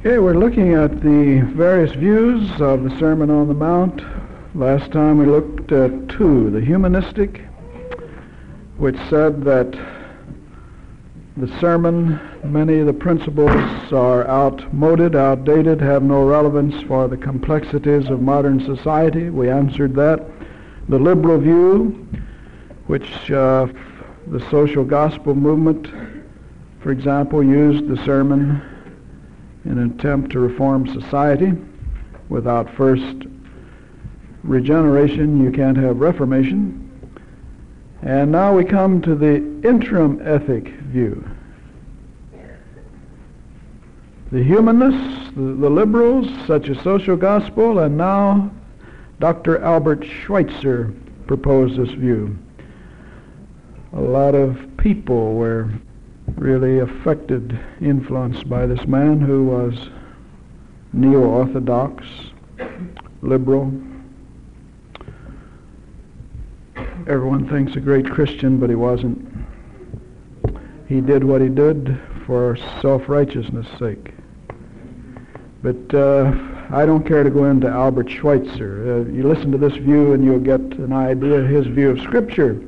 Okay, we're looking at the various views of the Sermon on the Mount. Last time we looked at two. The humanistic, which said that the sermon, many of the principles are outmoded, outdated, have no relevance for the complexities of modern society. We answered that. The liberal view, which uh, the social gospel movement, for example, used the sermon in an attempt to reform society. Without first regeneration, you can't have reformation. And now we come to the interim ethic view. The humanists, the, the liberals, such as social gospel, and now Dr. Albert Schweitzer proposed this view. A lot of people were really affected, influenced by this man who was neo-orthodox, liberal. Everyone thinks a great Christian, but he wasn't. He did what he did for self-righteousness' sake. But uh, I don't care to go into Albert Schweitzer. Uh, you listen to this view and you'll get an idea of his view of Scripture.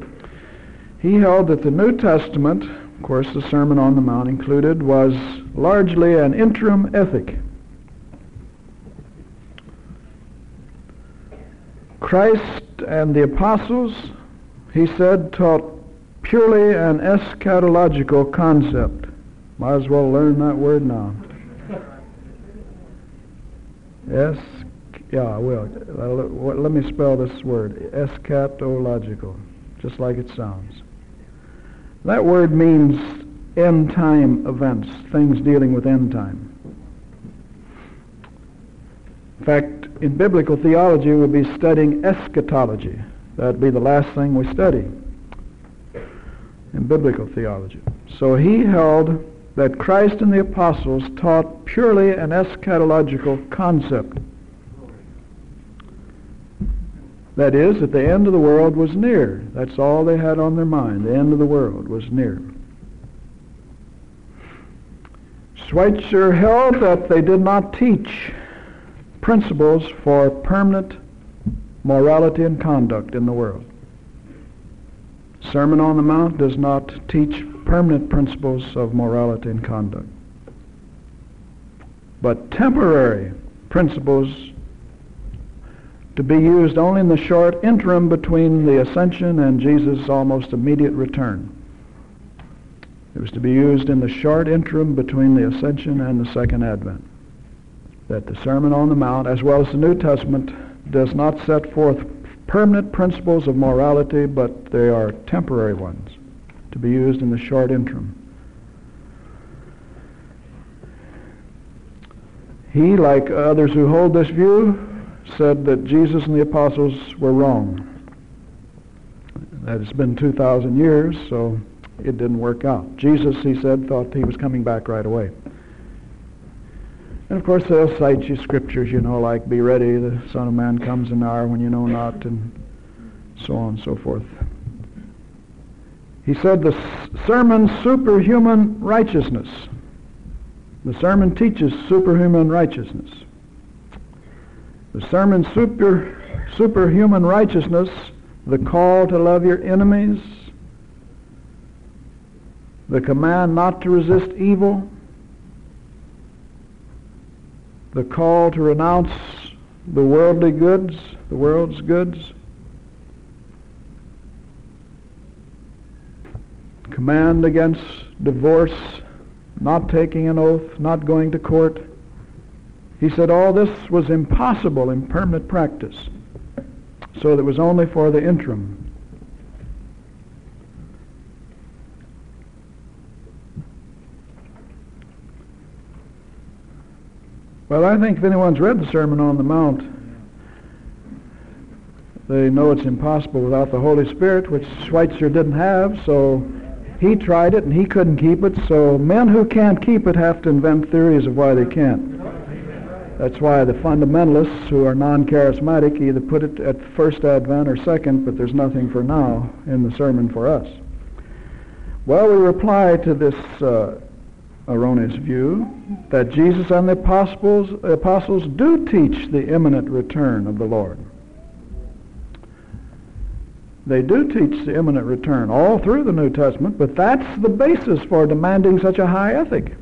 He held that the New Testament of course, the Sermon on the Mount included, was largely an interim ethic. Christ and the apostles, he said, taught purely an eschatological concept. Might as well learn that word now. Es, yeah, I will. Uh, let me spell this word. Eschatological, just like it sounds. That word means end time events, things dealing with end time. In fact, in biblical theology, we'll be studying eschatology. That'd be the last thing we study in biblical theology. So he held that Christ and the apostles taught purely an eschatological concept. That is, that the end of the world was near. That's all they had on their mind. The end of the world was near. Schweitzer held that they did not teach principles for permanent morality and conduct in the world. Sermon on the Mount does not teach permanent principles of morality and conduct, but temporary principles to be used only in the short interim between the ascension and Jesus' almost immediate return. It was to be used in the short interim between the ascension and the second advent. That the Sermon on the Mount, as well as the New Testament, does not set forth permanent principles of morality, but they are temporary ones to be used in the short interim. He, like others who hold this view, said that Jesus and the apostles were wrong. That it's been 2,000 years, so it didn't work out. Jesus, he said, thought he was coming back right away. And of course, they'll cite you scriptures, you know, like, be ready, the Son of Man comes an hour when you know not, and so on and so forth. He said the sermon superhuman righteousness. The sermon teaches superhuman righteousness. The sermon super, superhuman righteousness, the call to love your enemies, the command not to resist evil, the call to renounce the worldly goods, the world's goods, command against divorce, not taking an oath, not going to court, he said all this was impossible in permanent practice, so it was only for the interim. Well, I think if anyone's read the Sermon on the Mount, they know it's impossible without the Holy Spirit, which Schweitzer didn't have, so he tried it and he couldn't keep it, so men who can't keep it have to invent theories of why they can't. That's why the fundamentalists who are non-charismatic either put it at first advent or second, but there's nothing for now in the sermon for us. Well, we reply to this uh, erroneous view that Jesus and the apostles, apostles do teach the imminent return of the Lord. They do teach the imminent return all through the New Testament, but that's the basis for demanding such a high ethic.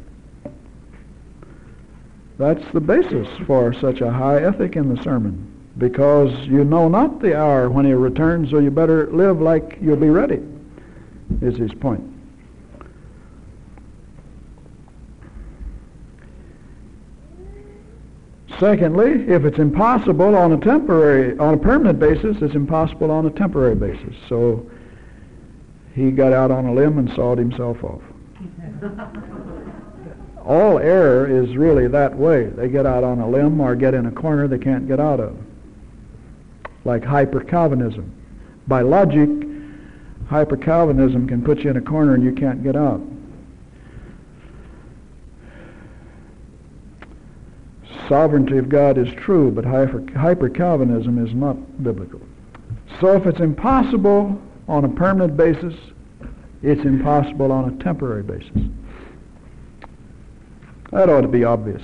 That's the basis for such a high ethic in the sermon, because you know not the hour when he returns, so you better live like you'll be ready, is his point. Secondly, if it's impossible on a temporary, on a permanent basis, it's impossible on a temporary basis. So he got out on a limb and sawed himself off. All error is really that way. They get out on a limb or get in a corner they can't get out of. Like hyper-Calvinism. By logic, hyper-Calvinism can put you in a corner and you can't get out. sovereignty of God is true, but hyper-Calvinism is not biblical. So if it's impossible on a permanent basis, it's impossible on a temporary basis. That ought to be obvious.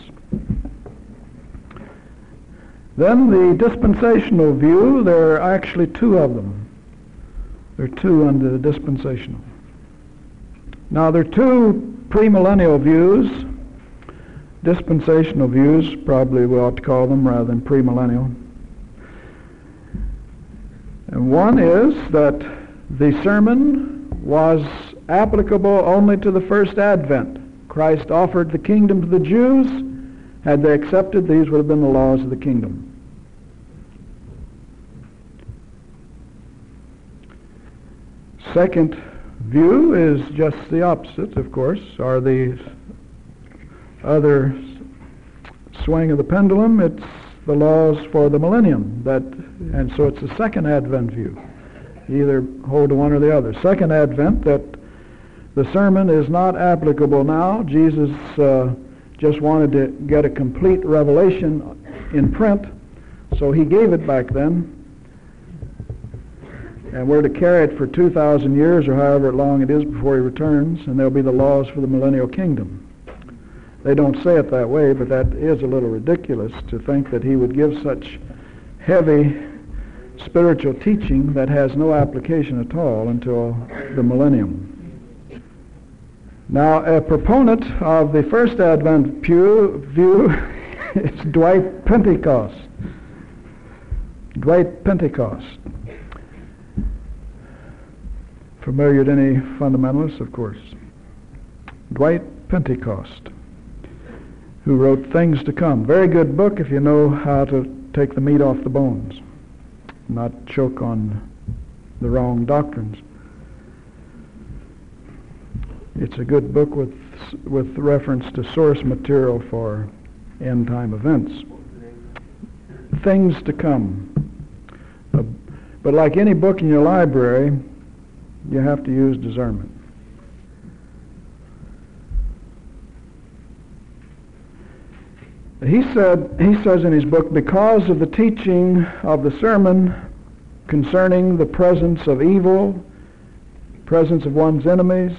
Then the dispensational view, there are actually two of them. There are two under the dispensational. Now there are two premillennial views dispensational views, probably we ought to call them rather than premillennial. And one is that the sermon was applicable only to the first advent. Christ offered the kingdom to the Jews. Had they accepted, these would have been the laws of the kingdom. Second view is just the opposite, of course, are the other swing of the pendulum, it's the laws for the millennium. That, and so it's the second Advent view. Either hold one or the other. Second Advent, that the sermon is not applicable now. Jesus uh, just wanted to get a complete revelation in print, so he gave it back then. And we're to carry it for 2,000 years or however long it is before he returns, and there'll be the laws for the millennial kingdom. They don't say it that way, but that is a little ridiculous to think that he would give such heavy spiritual teaching that has no application at all until the millennium. Now, a proponent of the first Advent pew, view is Dwight Pentecost. Dwight Pentecost. Familiar to any fundamentalists, of course. Dwight Pentecost who wrote Things to Come. Very good book if you know how to take the meat off the bones, not choke on the wrong doctrines. It's a good book with with reference to source material for end time events. Things to come. Uh, but like any book in your library, you have to use discernment. He said, he says in his book, because of the teaching of the sermon concerning the presence of evil, presence of one's enemies,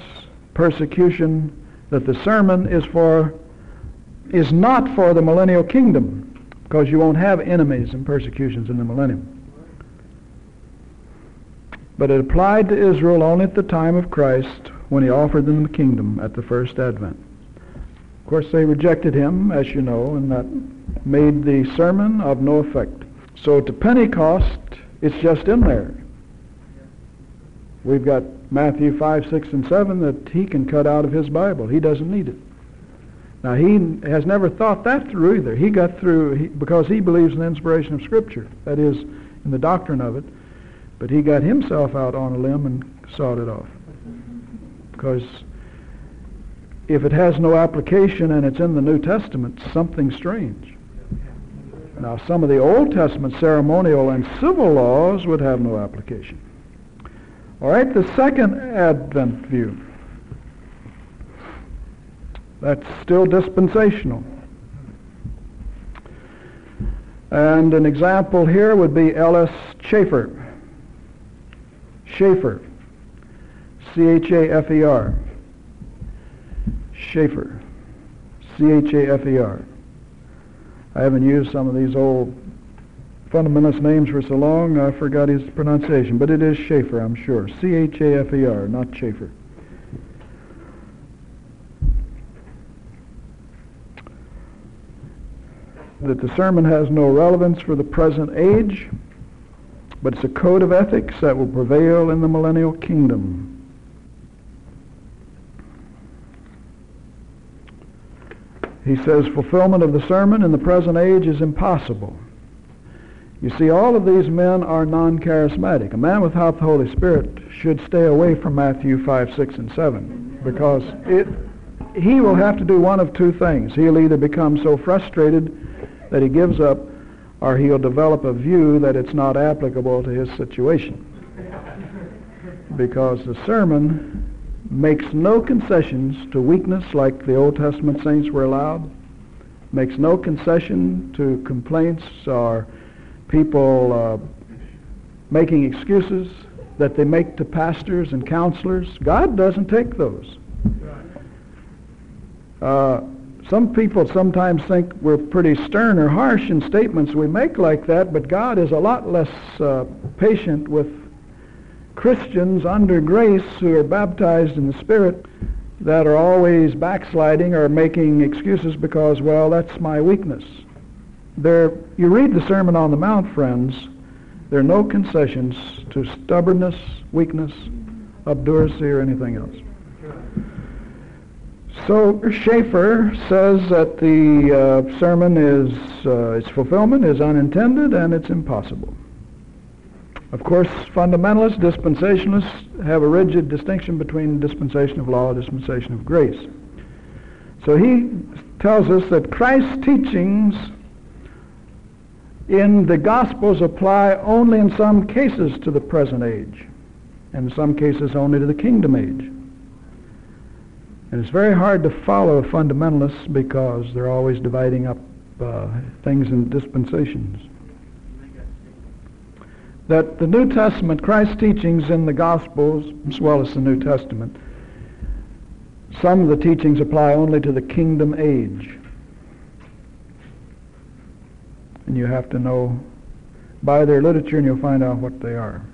persecution, that the sermon is for is not for the millennial kingdom, because you won't have enemies and persecutions in the millennium. But it applied to Israel only at the time of Christ when he offered them the kingdom at the first advent. Of course, they rejected him, as you know, and that made the sermon of no effect. So to Pentecost, it's just in there. We've got Matthew 5, 6, and 7 that he can cut out of his Bible. He doesn't need it. Now, he has never thought that through either. He got through he, because he believes in the inspiration of Scripture, that is, in the doctrine of it. But he got himself out on a limb and sawed it off. Because if it has no application and it's in the New Testament, something strange. Now, some of the Old Testament ceremonial and civil laws would have no application. All right, the second Advent view. That's still dispensational. And an example here would be L.S. Chafer. Chafer. C-H-A-F-E-R. Chafer. C-H-A-F-E-R. I haven't used some of these old fundamentalist names for so long, I forgot his pronunciation, but it is Chafer, I'm sure. C-H-A-F-E-R, not Schaeffer. That the sermon has no relevance for the present age, but it's a code of ethics that will prevail in the millennial kingdom. He says fulfillment of the sermon in the present age is impossible. You see, all of these men are non-charismatic. A man without the Holy Spirit should stay away from Matthew 5, 6, and 7 because it, he will have to do one of two things. He'll either become so frustrated that he gives up or he'll develop a view that it's not applicable to his situation. Because the sermon makes no concessions to weakness like the Old Testament saints were allowed, makes no concession to complaints or people uh, making excuses that they make to pastors and counselors. God doesn't take those. Uh, some people sometimes think we're pretty stern or harsh in statements we make like that, but God is a lot less uh, patient with Christians under grace who are baptized in the Spirit that are always backsliding or making excuses because, well, that's my weakness. There, you read the Sermon on the Mount, friends, there are no concessions to stubbornness, weakness, obduracy, or anything else. So Chafer says that the uh, sermon is, uh, its fulfillment is unintended and it's impossible. Of course, fundamentalists, dispensationalists have a rigid distinction between dispensation of law and dispensation of grace. So he tells us that Christ's teachings in the Gospels apply only in some cases to the present age, and in some cases only to the kingdom age. And it's very hard to follow fundamentalists because they're always dividing up uh, things in dispensations. That the New Testament, Christ's teachings in the Gospels, as well as the New Testament, some of the teachings apply only to the kingdom age. And you have to know by their literature and you'll find out what they are.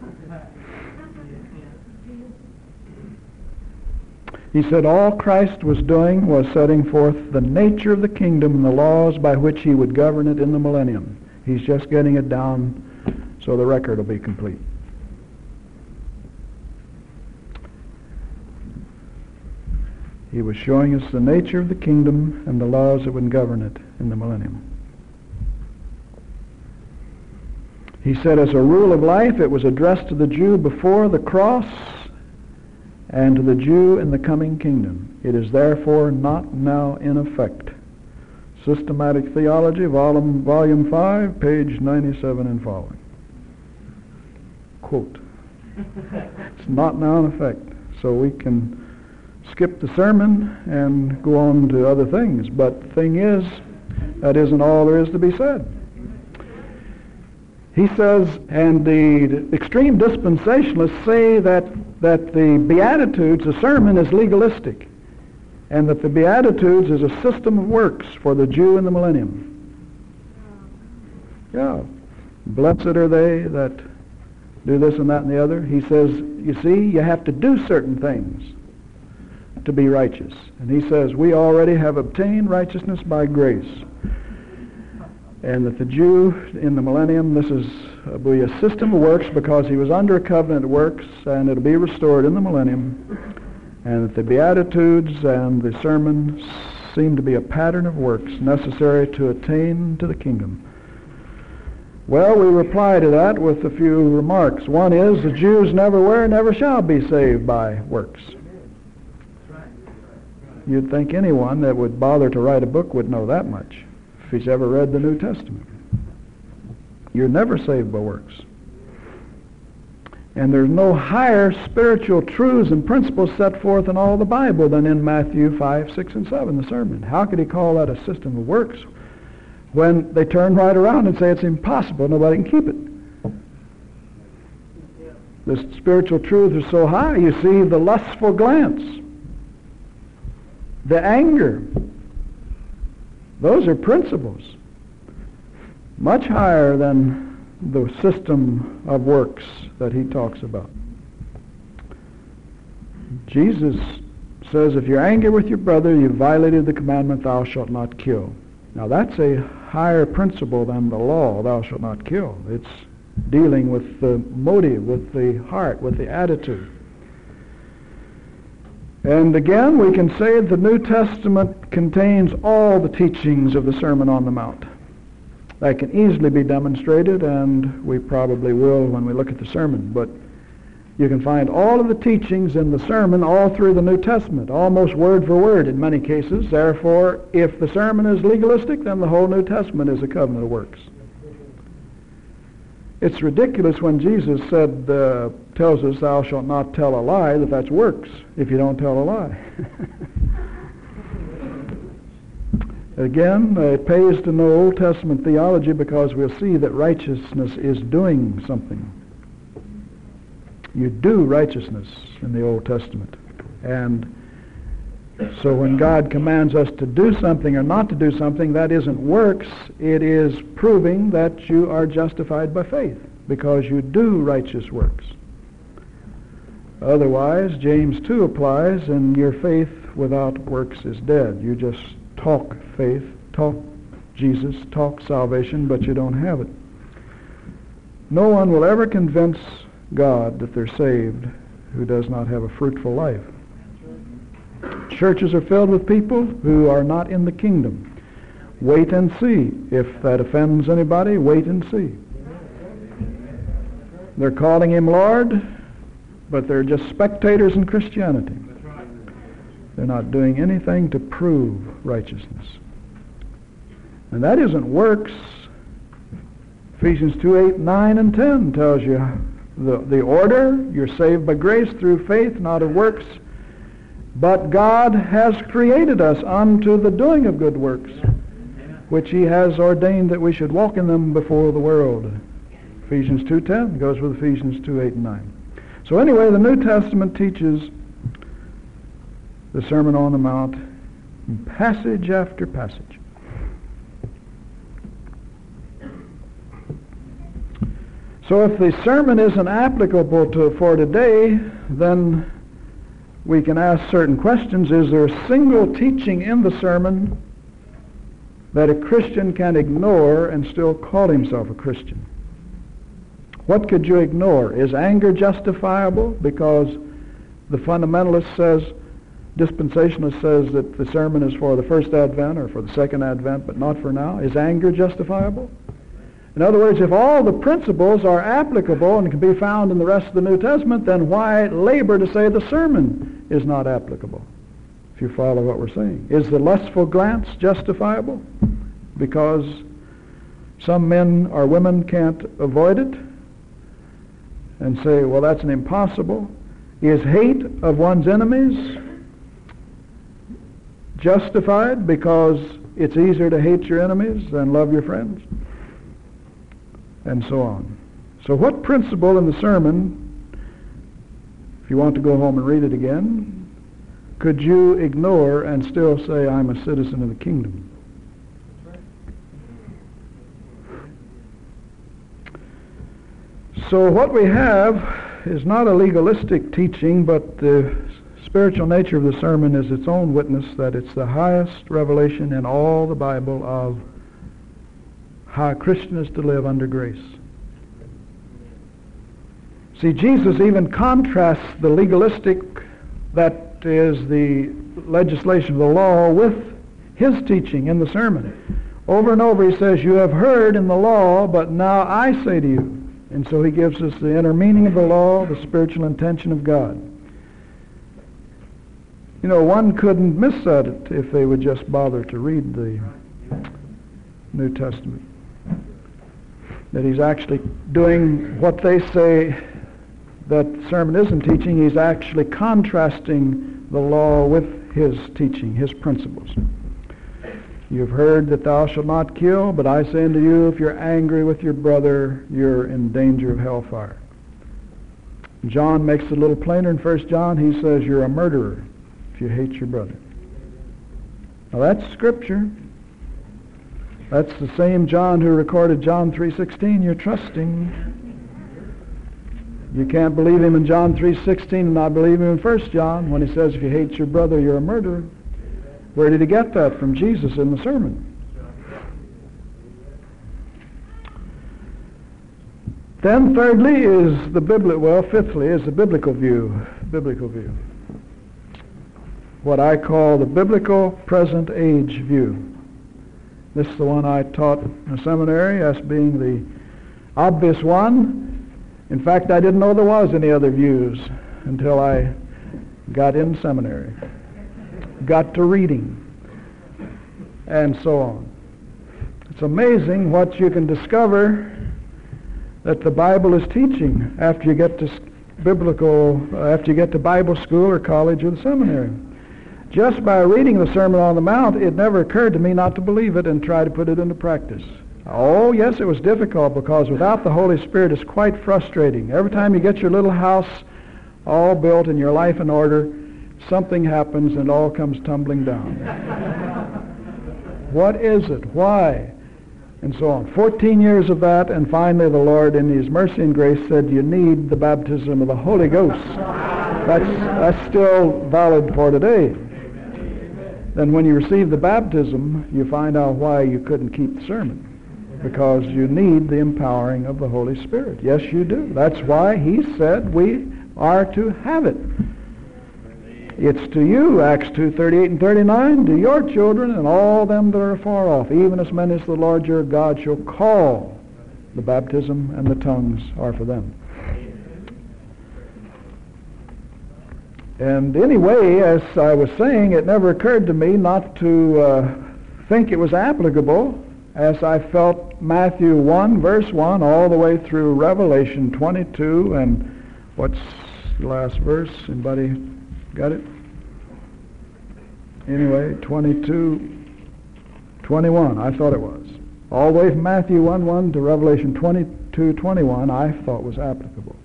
He said all Christ was doing was setting forth the nature of the kingdom and the laws by which he would govern it in the millennium. He's just getting it down so the record will be complete. He was showing us the nature of the kingdom and the laws that would govern it in the millennium. He said, as a rule of life, it was addressed to the Jew before the cross and to the Jew in the coming kingdom. It is therefore not now in effect. Systematic Theology, volume, volume 5, page 97 and following. Quote. it's not now in effect. So we can skip the sermon and go on to other things. But the thing is, that isn't all there is to be said. He says, and the extreme dispensationalists say that, that the Beatitudes, the sermon, is legalistic, and that the Beatitudes is a system of works for the Jew in the millennium. Yeah. Blessed are they that do this and that and the other. He says, you see, you have to do certain things to be righteous. And he says, we already have obtained righteousness by grace and that the Jew in the millennium, this is uh, be a system of works because he was under a covenant of works, and it'll be restored in the millennium, and that the Beatitudes and the sermon seem to be a pattern of works necessary to attain to the kingdom. Well, we reply to that with a few remarks. One is the Jews never were, never shall be saved by works. You'd think anyone that would bother to write a book would know that much he's ever read the New Testament. You're never saved by works. And there's no higher spiritual truths and principles set forth in all the Bible than in Matthew 5, 6, and 7, the sermon. How could he call that a system of works when they turn right around and say it's impossible, nobody can keep it? The spiritual truths are so high, you see the lustful glance, the anger, Those are principles, much higher than the system of works that he talks about. Jesus says, if you're angry with your brother, you've violated the commandment, thou shalt not kill. Now that's a higher principle than the law, thou shalt not kill. It's dealing with the motive, with the heart, with the attitude. And again, we can say the New Testament contains all the teachings of the Sermon on the Mount. That can easily be demonstrated, and we probably will when we look at the sermon. But you can find all of the teachings in the sermon all through the New Testament, almost word for word in many cases. Therefore, if the sermon is legalistic, then the whole New Testament is a covenant of works. It's ridiculous when Jesus said, uh, tells us, thou shalt not tell a lie, that that's works if you don't tell a lie. Again, it pays to know Old Testament theology because we'll see that righteousness is doing something. You do righteousness in the Old Testament. And so when God commands us to do something or not to do something, that isn't works. It is proving that you are justified by faith because you do righteous works. Otherwise, James 2 applies, and your faith without works is dead. You just talk faith, talk Jesus, talk salvation, but you don't have it. No one will ever convince God that they're saved who does not have a fruitful life. Churches are filled with people who are not in the kingdom. Wait and see. If that offends anybody, wait and see. They're calling him Lord, but they're just spectators in Christianity. They're not doing anything to prove righteousness. And that isn't works. Ephesians 2, 8, 9, and 10 tells you the, the order. You're saved by grace through faith, not of works. But God has created us unto the doing of good works, which he has ordained that we should walk in them before the world. Ephesians 2.10 goes with Ephesians 2, 8, and 9. So anyway, the New Testament teaches the Sermon on the Mount passage after passage. So if the sermon isn't applicable to, for today, then we can ask certain questions. Is there a single teaching in the sermon that a Christian can ignore and still call himself a Christian? What could you ignore? Is anger justifiable? Because the fundamentalist says, dispensationalist says that the sermon is for the first advent or for the second advent, but not for now. Is anger justifiable? In other words, if all the principles are applicable and can be found in the rest of the New Testament, then why labor to say the sermon is not applicable? If you follow what we're saying. Is the lustful glance justifiable? Because some men or women can't avoid it and say, well, that's an impossible. Is hate of one's enemies justified because it's easier to hate your enemies than love your friends? and so on. So what principle in the sermon, if you want to go home and read it again, could you ignore and still say, I'm a citizen of the kingdom? So what we have is not a legalistic teaching, but the spiritual nature of the sermon is its own witness that it's the highest revelation in all the Bible of how a Christian is to live under grace. See, Jesus even contrasts the legalistic, that is the legislation of the law, with his teaching in the sermon. Over and over he says, You have heard in the law, but now I say to you. And so he gives us the inner meaning of the law, the spiritual intention of God. You know, one couldn't miss that if they would just bother to read the New Testament that he's actually doing what they say that sermon isn't teaching. He's actually contrasting the law with his teaching, his principles. You've heard that thou shalt not kill, but I say unto you, if you're angry with your brother, you're in danger of hellfire. John makes it a little plainer in 1 John. He says you're a murderer if you hate your brother. Now that's scripture. That's the same John who recorded John 3.16. You're trusting. You can't believe him in John 3.16 and not believe him in 1 John when he says, if you hate your brother, you're a murderer. Where did he get that? From Jesus in the sermon. Then thirdly is the biblical, well, fifthly is the biblical view, biblical view. What I call the biblical present age view. This is the one I taught in a seminary as being the obvious one. In fact, I didn't know there was any other views until I got in seminary, got to reading, and so on. It's amazing what you can discover that the Bible is teaching after you get to biblical, uh, after you get to Bible school or college or the seminary. Just by reading the Sermon on the Mount, it never occurred to me not to believe it and try to put it into practice. Oh, yes, it was difficult because without the Holy Spirit, it's quite frustrating. Every time you get your little house all built and your life in order, something happens and all comes tumbling down. what is it? Why? And so on. 14 years of that, and finally the Lord, in His mercy and grace, said, You need the baptism of the Holy Ghost. That's, that's still valid for today then when you receive the baptism, you find out why you couldn't keep the sermon. Because you need the empowering of the Holy Spirit. Yes, you do. That's why he said we are to have it. It's to you, Acts 2, 38 and 39, to your children and all them that are far off, even as many as the Lord your God shall call. The baptism and the tongues are for them. And anyway, as I was saying, it never occurred to me not to uh, think it was applicable as I felt Matthew 1, verse 1, all the way through Revelation 22, and what's the last verse? Anybody got it? Anyway, 22, 21, I thought it was. All the way from Matthew 1, 1 to Revelation 22, 21, I thought was applicable.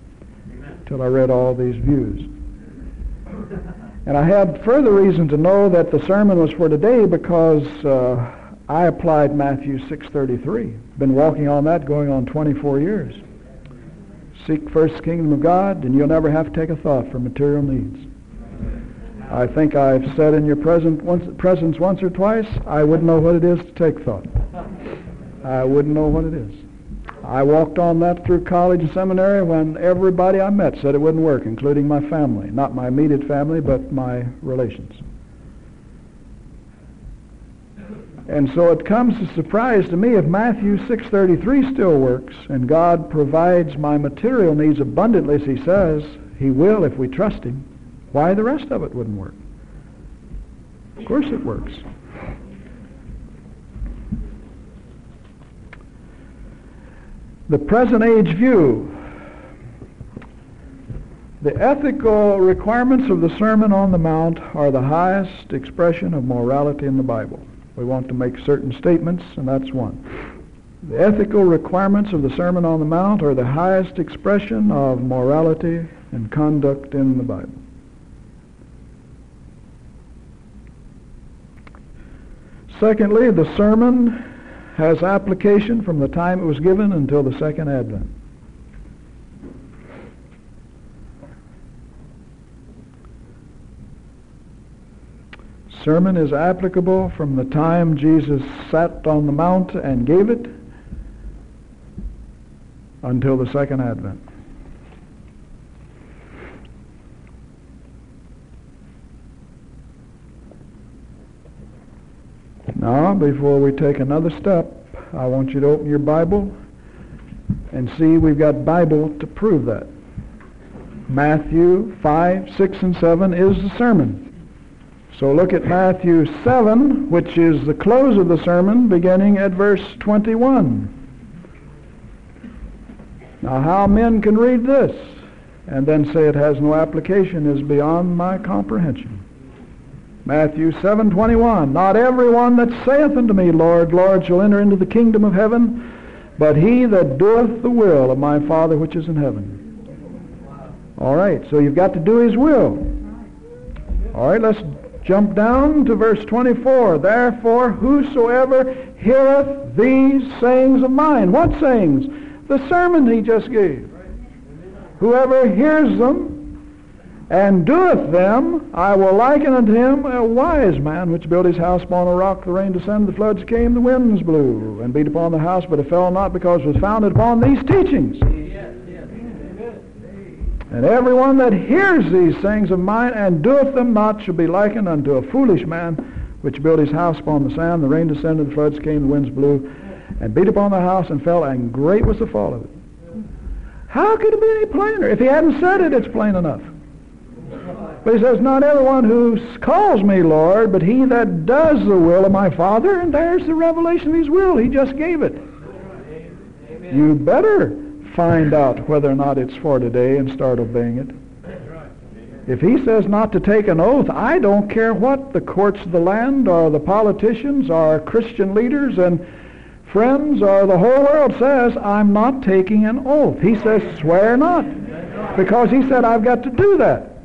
Until I read all these views. And I had further reason to know that the sermon was for today because uh, I applied Matthew 6.33. Been walking on that going on 24 years. Seek first the kingdom of God, and you'll never have to take a thought for material needs. I think I've said in your present once, presence once or twice, I wouldn't know what it is to take thought. I wouldn't know what it is. I walked on that through college and seminary when everybody I met said it wouldn't work, including my family. Not my immediate family, but my relations. And so it comes as a surprise to me if Matthew 6.33 still works and God provides my material needs abundantly as he says he will if we trust him, why the rest of it wouldn't work? Of course it works. The present age view. The ethical requirements of the Sermon on the Mount are the highest expression of morality in the Bible. We want to make certain statements, and that's one. The ethical requirements of the Sermon on the Mount are the highest expression of morality and conduct in the Bible. Secondly, the sermon has application from the time it was given until the second advent. Sermon is applicable from the time Jesus sat on the mount and gave it until the second advent. Now, before we take another step, I want you to open your Bible and see we've got Bible to prove that. Matthew 5, 6, and 7 is the sermon. So look at Matthew 7, which is the close of the sermon, beginning at verse 21. Now, how men can read this and then say it has no application is beyond my comprehension. Matthew 7:21 Not every one that saith unto me, Lord, Lord, shall enter into the kingdom of heaven, but he that doeth the will of my Father which is in heaven. All right, so you've got to do his will. All right, let's Jump down to verse 24. Therefore, whosoever heareth these sayings of mine. What sayings? The sermon he just gave. Whoever hears them and doeth them, I will liken unto him a wise man which built his house upon a rock. The rain descended, the floods came, the winds blew, and beat upon the house, but it fell not because it was founded upon these teachings. And everyone that hears these things of mine and doeth them not shall be likened unto a foolish man which built his house upon the sand. The rain descended, the floods came, the winds blew, and beat upon the house and fell, and great was the fall of it. How could it be any plainer? If he hadn't said it, it's plain enough. But he says, Not everyone who calls me Lord, but he that does the will of my Father. And there's the revelation of his will. He just gave it. Amen. You better find out whether or not it's for today and start obeying it. If he says not to take an oath, I don't care what the courts of the land or the politicians or Christian leaders and friends or the whole world says, I'm not taking an oath. He says, swear not. Because he said, I've got to do that.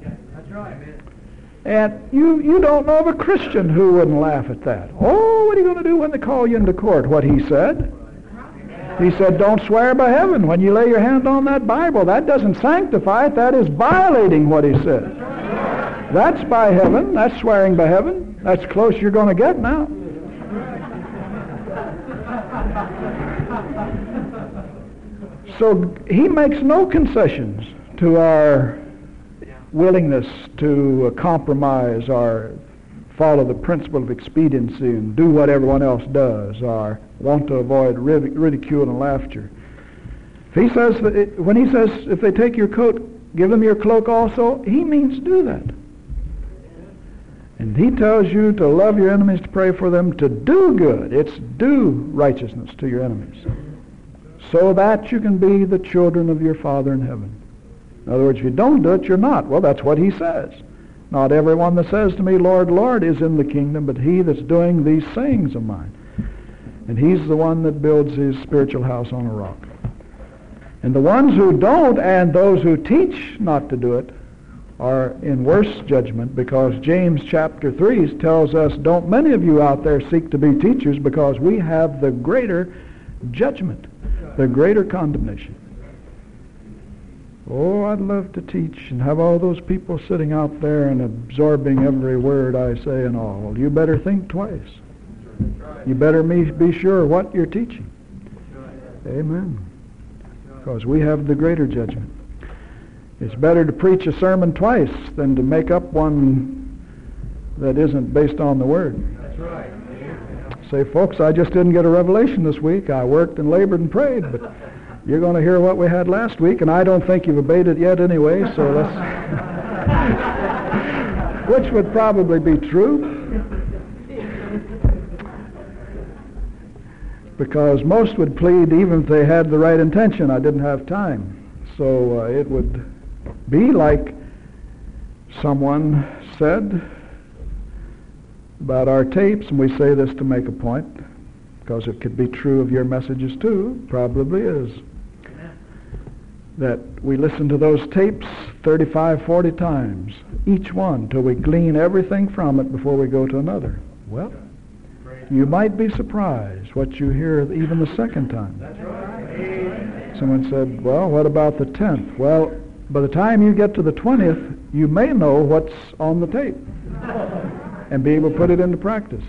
And you, you don't know of a Christian who wouldn't laugh at that. Oh, what are you going to do when they call you into court? What he said. He said, don't swear by heaven when you lay your hand on that Bible. That doesn't sanctify it. That is violating what he said. That's by heaven. That's swearing by heaven. That's close you're going to get now. So he makes no concessions to our willingness to uh, compromise or follow the principle of expediency and do what everyone else does or want to avoid ridicule and laughter. If he says it, when he says if they take your coat, give them your cloak also, he means do that. And he tells you to love your enemies, to pray for them, to do good. It's do righteousness to your enemies. So that you can be the children of your Father in heaven. In other words, if you don't do it, you're not. Well, that's what he says. Not everyone that says to me, Lord, Lord, is in the kingdom, but he that's doing these sayings of mine. And he's the one that builds his spiritual house on a rock. And the ones who don't and those who teach not to do it are in worse judgment because James chapter 3 tells us, don't many of you out there seek to be teachers because we have the greater judgment, the greater condemnation. Oh, I'd love to teach and have all those people sitting out there and absorbing every word I say and all. Well, you better think twice. You better be sure what you're teaching. Amen. Because we have the greater judgment. It's better to preach a sermon twice than to make up one that isn't based on the Word. That's right. Say, folks, I just didn't get a revelation this week. I worked and labored and prayed, but you're going to hear what we had last week, and I don't think you've obeyed it yet anyway, so let's... Which would probably be true. Because most would plead even if they had the right intention, I didn't have time. So uh, it would be like someone said about our tapes, and we say this to make a point, because it could be true of your messages too, probably is that we listen to those tapes 35, 40 times, each one, till we glean everything from it before we go to another. Well, you might be surprised what you hear even the second time. Someone said, well, what about the 10th? Well, by the time you get to the 20th, you may know what's on the tape and be able to put it into practice.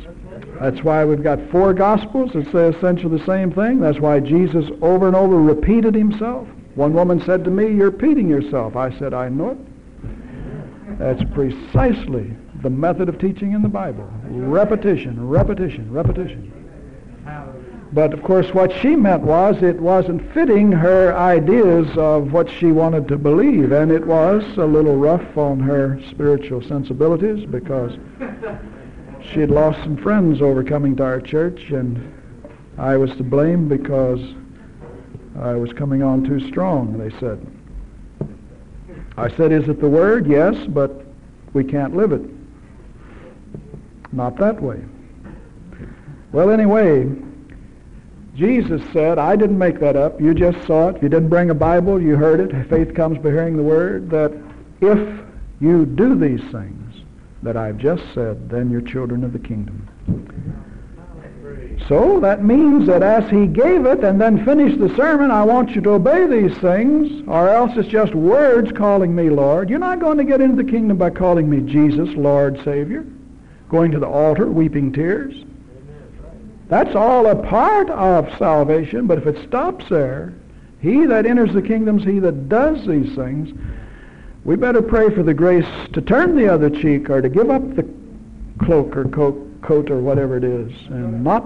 That's why we've got four Gospels that say essentially the same thing. That's why Jesus over and over repeated himself. One woman said to me, You're repeating yourself. I said, I know it. That's precisely the method of teaching in the Bible. Repetition, repetition, repetition. But of course, what she meant was it wasn't fitting her ideas of what she wanted to believe, and it was a little rough on her spiritual sensibilities because she had lost some friends over coming to our church, and I was to blame because I was coming on too strong, they said. I said, is it the word? Yes, but we can't live it. Not that way. Well, anyway, Jesus said, I didn't make that up. You just saw it. If you didn't bring a Bible, you heard it. Faith comes by hearing the word. That if you do these things, that I've just said, then you're children of the kingdom. So that means that as he gave it and then finished the sermon, I want you to obey these things, or else it's just words calling me Lord. You're not going to get into the kingdom by calling me Jesus, Lord, Savior, going to the altar, weeping tears. That's all a part of salvation, but if it stops there, he that enters the kingdom is he that does these things. We better pray for the grace to turn the other cheek or to give up the cloak or coat, coat or whatever it is and not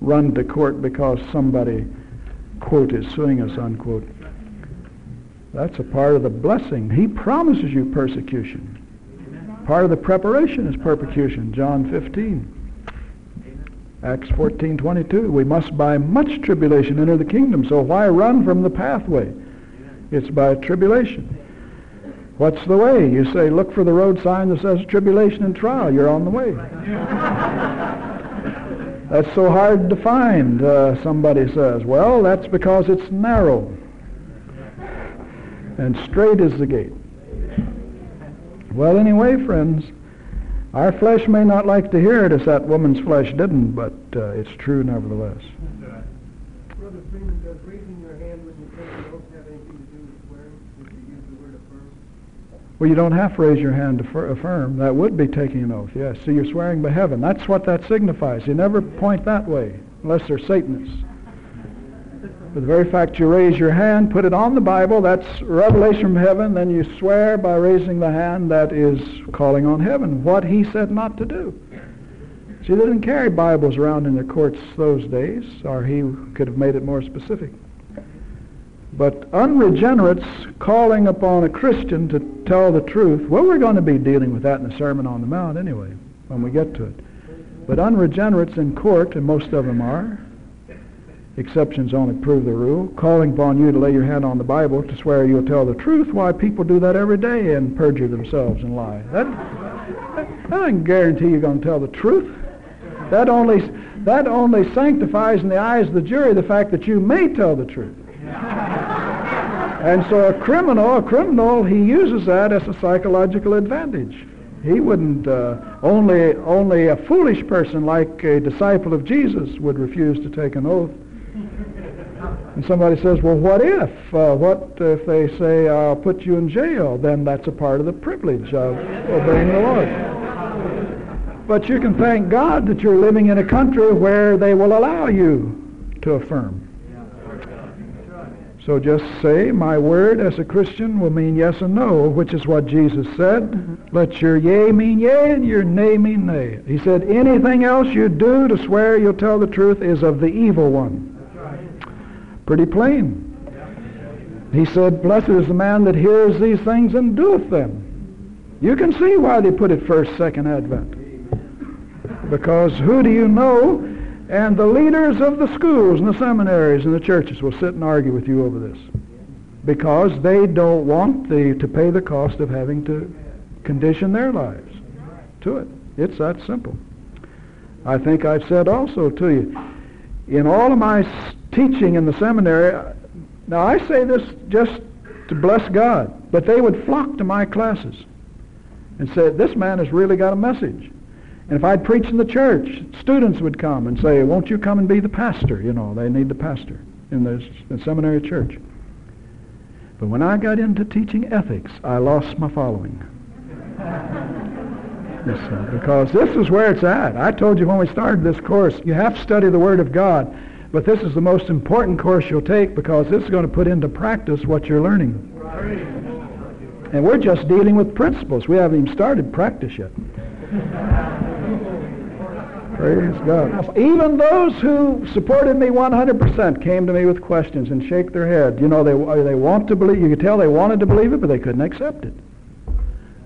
run to court because somebody, quote, is suing us, unquote. That's a part of the blessing. He promises you persecution. Part of the preparation is persecution, John 15. Acts 14:22. We must by much tribulation enter the kingdom. So why run from the pathway? It's by tribulation. What's the way? You say, look for the road sign that says tribulation and trial. You're on the way. that's so hard to find, uh, somebody says. Well, that's because it's narrow. And straight is the gate. Well, anyway, friends, our flesh may not like to hear it as that woman's flesh didn't, but uh, it's true nevertheless. Brother Freeman, does raising your hand when you take an oath have anything to do with swearing if you use the word affirm? Well, you don't have to raise your hand to affirm. That would be taking an oath, yes. So you're swearing by heaven. That's what that signifies. You never point that way, unless they're Satanists. But the very fact you raise your hand, put it on the Bible, that's revelation from heaven, then you swear by raising the hand, that is calling on heaven, what he said not to do. See, they didn't carry Bibles around in their courts those days, or he could have made it more specific. But unregenerates calling upon a Christian to tell the truth, well, we're going to be dealing with that in the Sermon on the Mount anyway, when we get to it. But unregenerates in court, and most of them are, exceptions only prove the rule, calling upon you to lay your hand on the Bible to swear you'll tell the truth, why people do that every day and perjure themselves and lie. That, that doesn't guarantee you're going to tell the truth. That only, that only sanctifies in the eyes of the jury the fact that you may tell the truth. And so a criminal, a criminal, he uses that as a psychological advantage. He wouldn't, uh, only, only a foolish person like a disciple of Jesus would refuse to take an oath and somebody says, well, what if? Uh, what if they say, I'll put you in jail? Then that's a part of the privilege of obeying the Lord. But you can thank God that you're living in a country where they will allow you to affirm. So just say, my word as a Christian will mean yes and no, which is what Jesus said. Mm-hmm. Let your yea mean yea and your nay mean nay. He said, anything else you do to swear you'll tell the truth is of the evil one. Pretty plain. He said, Blessed is the man that hears these things and doeth them. You can see why they put it first, second advent. Because who do you know? And the leaders of the schools and the seminaries and the churches will sit and argue with you over this. Because they don't want the, to pay the cost of having to condition their lives to it. It's that simple. I think I've said also to you, in all of my teaching in the seminary, now I say this just to bless God, but they would flock to my classes and say, this man has really got a message. And if I'd preach in the church, students would come and say, won't you come and be the pastor? You know, they need the pastor in the, the seminary church. But when I got into teaching ethics, I lost my following. yes, because this is where it's at. I told you when we started this course, you have to study the Word of God. But this is the most important course you'll take because this is going to put into practice what you're learning. And we're just dealing with principles. We haven't even started practice yet. Praise God. Even those who supported me 100% came to me with questions and shake their head. You know, they, they want to believe, you could tell they wanted to believe it, but they couldn't accept it.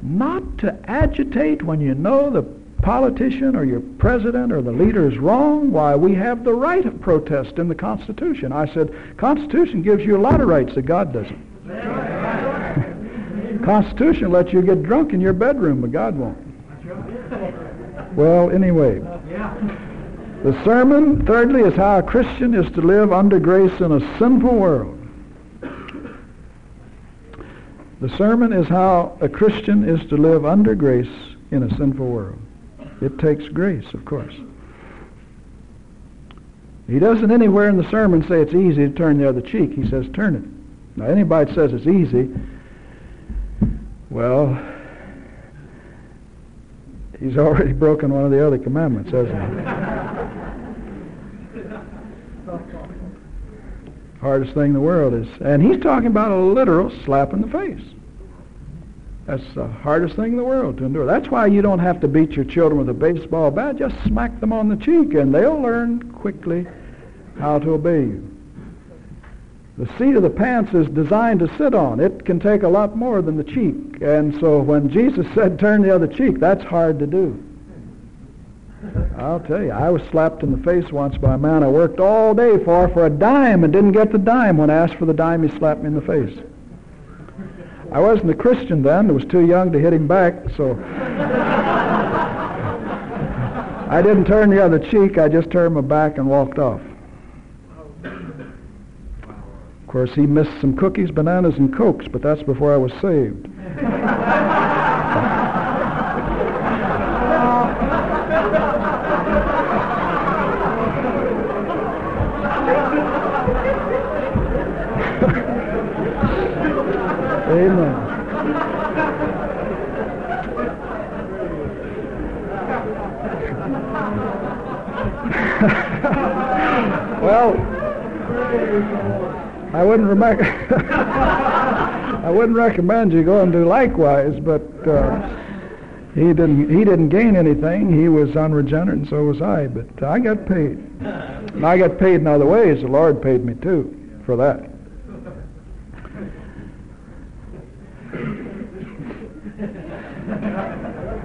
Not to agitate when you know the politician or your president or the leader is wrong, why, we have the right of protest in the Constitution. I said, Constitution gives you a lot of rights that God doesn't. Constitution lets you get drunk in your bedroom, but God won't. Well, anyway. The sermon, thirdly, is how a Christian is to live under grace in a sinful world. The sermon is how a Christian is to live under grace in a sinful world. It takes grace, of course. He doesn't anywhere in the sermon say it's easy to turn the other cheek. He says turn it. Now anybody says it's easy, well, he's already broken one of the other commandments, hasn't he? Hardest thing in the world is, and he's talking about a literal slap in the face. That's the hardest thing in the world to endure. That's why you don't have to beat your children with a baseball bat. Just smack them on the cheek, and they'll learn quickly how to obey you. The seat of the pants is designed to sit on. It can take a lot more than the cheek. And so when Jesus said turn the other cheek, that's hard to do. I'll tell you, I was slapped in the face once by a man I worked all day for for a dime and didn't get the dime. When I asked for the dime, he slapped me in the face. I wasn't a Christian then. I was too young to hit him back, so I didn't turn the other cheek. I just turned my back and walked off. Of course, he missed some cookies, bananas, and cokes, but that's before I was saved. wouldn't rec- I wouldn't recommend you go and do likewise, but uh, he didn't he didn't gain anything. He was unregenerate, and so was I. But I got paid. And I got paid in other ways. The Lord paid me too for that.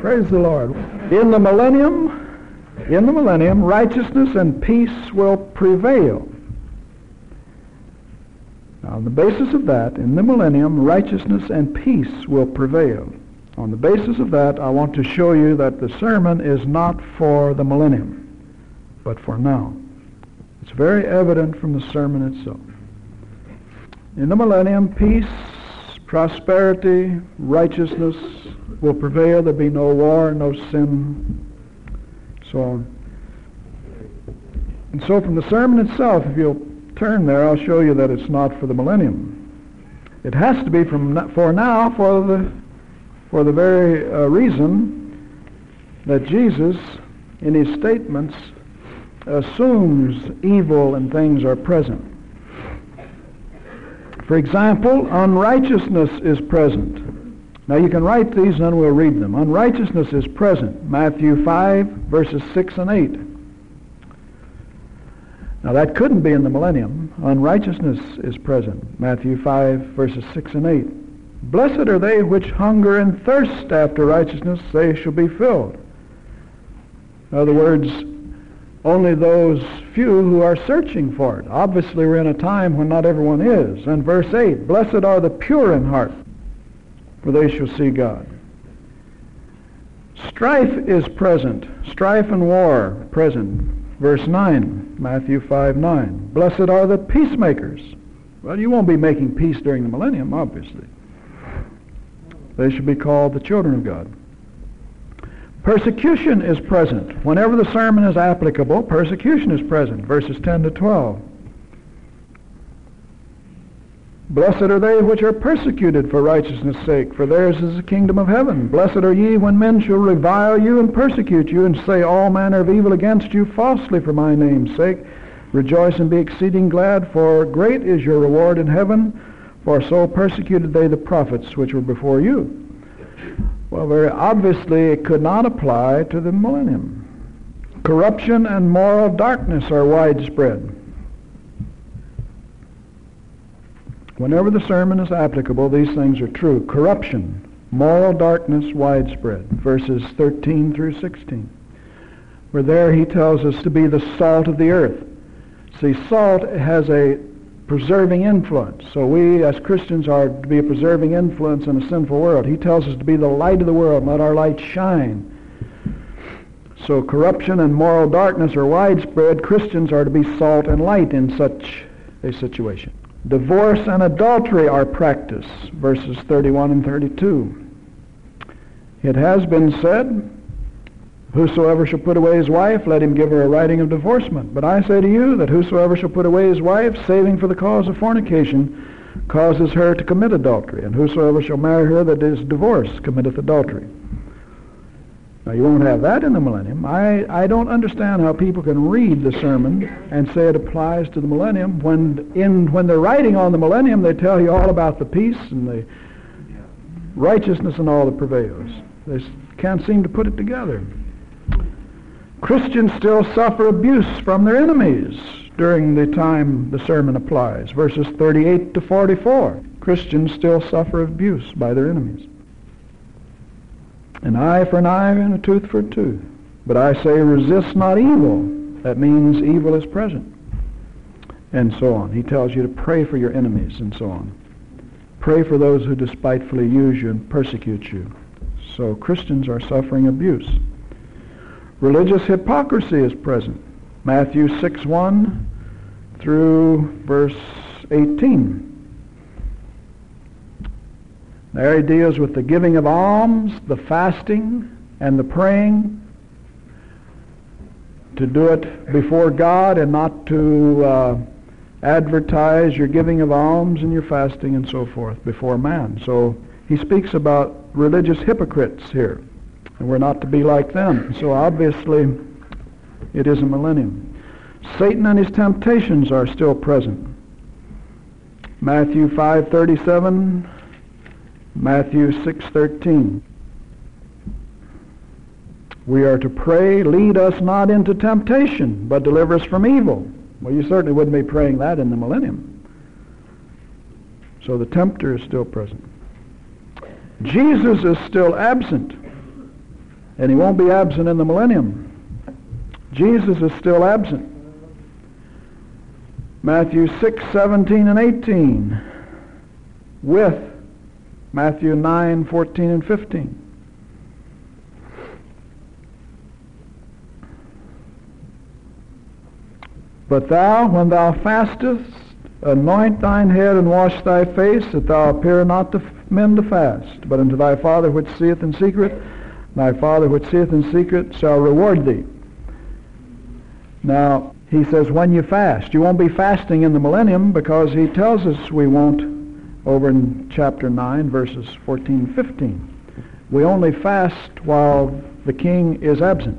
Praise the Lord. In the millennium, in the millennium, righteousness and peace will prevail. On the basis of that, in the millennium, righteousness and peace will prevail. On the basis of that, I want to show you that the sermon is not for the millennium, but for now. It's very evident from the sermon itself. In the millennium, peace, prosperity, righteousness will prevail. There'll be no war, no sin, so on. And so from the sermon itself, if you'll turn there, I'll show you that it's not for the millennium. It has to be from for now for the for the very uh, reason that Jesus, in his statements, assumes evil and things are present. For example, unrighteousness is present. Now you can write these and then we'll read them. Unrighteousness is present. Matthew 5, verses 6 and 8. Now that couldn't be in the millennium. Unrighteousness is present. Matthew 5, verses 6 and 8. Blessed are they which hunger and thirst after righteousness, they shall be filled. In other words, only those few who are searching for it. Obviously, we're in a time when not everyone is. And verse 8, Blessed are the pure in heart, for they shall see God. Strife is present. Strife and war present. Verse 9, Matthew 5, 9. Blessed are the peacemakers. Well, you won't be making peace during the millennium, obviously. They should be called the children of God. Persecution is present. Whenever the sermon is applicable, persecution is present. Verses 10 to 12. Blessed are they which are persecuted for righteousness' sake, for theirs is the kingdom of heaven. Blessed are ye when men shall revile you and persecute you, and say all manner of evil against you falsely for my name's sake. Rejoice and be exceeding glad, for great is your reward in heaven, for so persecuted they the prophets which were before you. Well, very obviously it could not apply to the millennium. Corruption and moral darkness are widespread. Whenever the sermon is applicable, these things are true. Corruption, moral darkness widespread, verses 13 through 16. Where there he tells us to be the salt of the earth. See, salt has a preserving influence. So we as Christians are to be a preserving influence in a sinful world. He tells us to be the light of the world, let our light shine. So corruption and moral darkness are widespread. Christians are to be salt and light in such a situation. Divorce and adultery are practiced, verses 31 and 32. It has been said, Whosoever shall put away his wife, let him give her a writing of divorcement. But I say to you that whosoever shall put away his wife, saving for the cause of fornication, causes her to commit adultery. And whosoever shall marry her that is divorced committeth adultery. Now, you won't have that in the millennium. I, I don't understand how people can read the sermon and say it applies to the millennium when, in, when they're writing on the millennium, they tell you all about the peace and the righteousness and all that prevails. They can't seem to put it together. Christians still suffer abuse from their enemies during the time the sermon applies. Verses 38 to 44. Christians still suffer abuse by their enemies. An eye for an eye and a tooth for a tooth. But I say resist not evil. That means evil is present. And so on. He tells you to pray for your enemies and so on. Pray for those who despitefully use you and persecute you. So Christians are suffering abuse. Religious hypocrisy is present. Matthew 6 1 through verse 18. There he deals with the giving of alms, the fasting, and the praying. To do it before God and not to uh, advertise your giving of alms and your fasting and so forth before man. So he speaks about religious hypocrites here. And we're not to be like them. So obviously it is a millennium. Satan and his temptations are still present. Matthew 5:37 Matthew 6:13. We are to pray, lead us not into temptation, but deliver us from evil. Well, you certainly wouldn't be praying that in the millennium. So the tempter is still present. Jesus is still absent, and he won't be absent in the millennium. Jesus is still absent. Matthew 6, 17, and 18, with Matthew 9, 14, and 15. But thou, when thou fastest, anoint thine head and wash thy face, that thou appear not to men to fast, but unto thy Father which seeth in secret, thy Father which seeth in secret shall reward thee. Now, he says when you fast. You won't be fasting in the millennium because he tells us we won't over in chapter 9, verses 14 and 15. We only fast while the king is absent.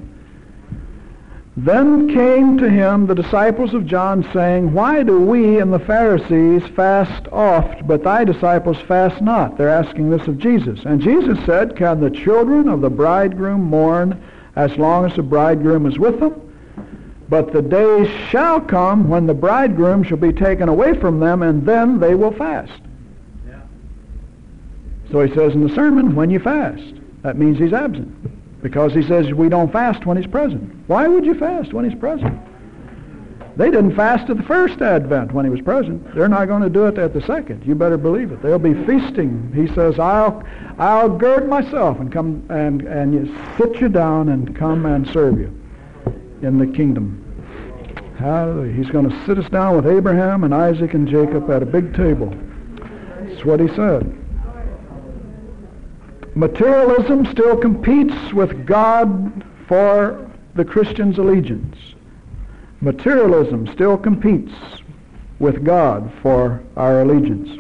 Then came to him the disciples of John, saying, Why do we and the Pharisees fast oft, but thy disciples fast not? They're asking this of Jesus. And Jesus said, Can the children of the bridegroom mourn as long as the bridegroom is with them? But the days shall come when the bridegroom shall be taken away from them, and then they will fast. So he says in the sermon, when you fast. That means he's absent. Because he says we don't fast when he's present. Why would you fast when he's present? They didn't fast at the first advent when he was present. They're not going to do it at the second. You better believe it. They'll be feasting. He says, I'll, I'll gird myself and come and, and you sit you down and come and serve you in the kingdom. Hallelujah. He's going to sit us down with Abraham and Isaac and Jacob at a big table. That's what he said. Materialism still competes with God for the Christian's allegiance. Materialism still competes with God for our allegiance.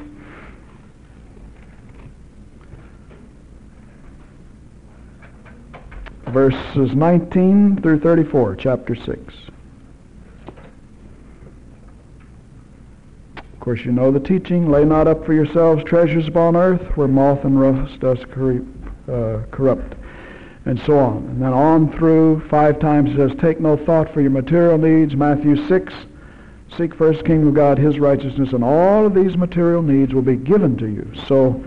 Verses 19 through 34, chapter 6. Course, you know the teaching. Lay not up for yourselves treasures upon earth where moth and rust does uh, corrupt. And so on. And then on through, five times it says, take no thought for your material needs. Matthew 6, seek first the kingdom of God, his righteousness, and all of these material needs will be given to you. So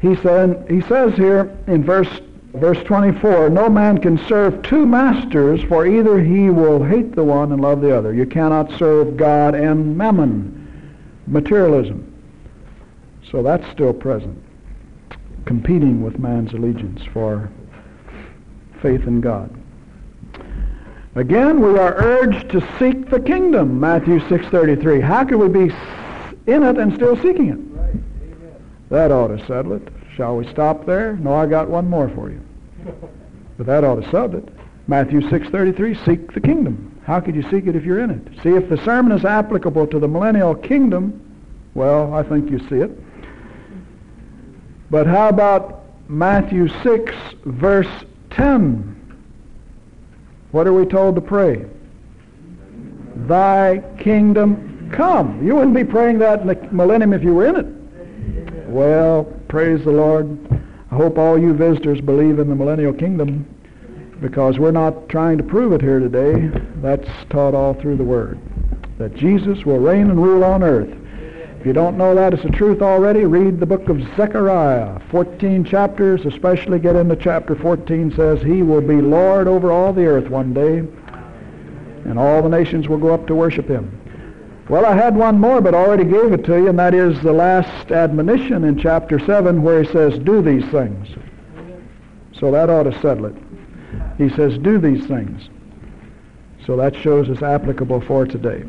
he, said, he says here in verse Verse 24, no man can serve two masters, for either he will hate the one and love the other. You cannot serve God and mammon materialism. So that's still present, competing with man's allegiance for faith in God. Again, we are urged to seek the kingdom, Matthew 6.33. How can we be in it and still seeking it? That ought to settle it. Shall we stop there? No, I got one more for you. But that ought to settle it. Matthew 6.33, seek the kingdom. How could you seek it if you're in it? See, if the sermon is applicable to the millennial kingdom, well, I think you see it. But how about Matthew 6, verse 10? What are we told to pray? Thy kingdom come. You wouldn't be praying that in the millennium if you were in it. Well, praise the Lord. I hope all you visitors believe in the millennial kingdom because we're not trying to prove it here today. That's taught all through the Word. That Jesus will reign and rule on earth. If you don't know that as a truth already, read the book of Zechariah. 14 chapters, especially get into chapter 14, says he will be Lord over all the earth one day, and all the nations will go up to worship him. Well, I had one more, but already gave it to you, and that is the last admonition in chapter 7 where he says, do these things. So that ought to settle it. He says, do these things. So that shows it's applicable for today.